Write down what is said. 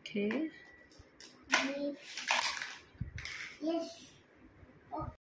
Okay. Yes.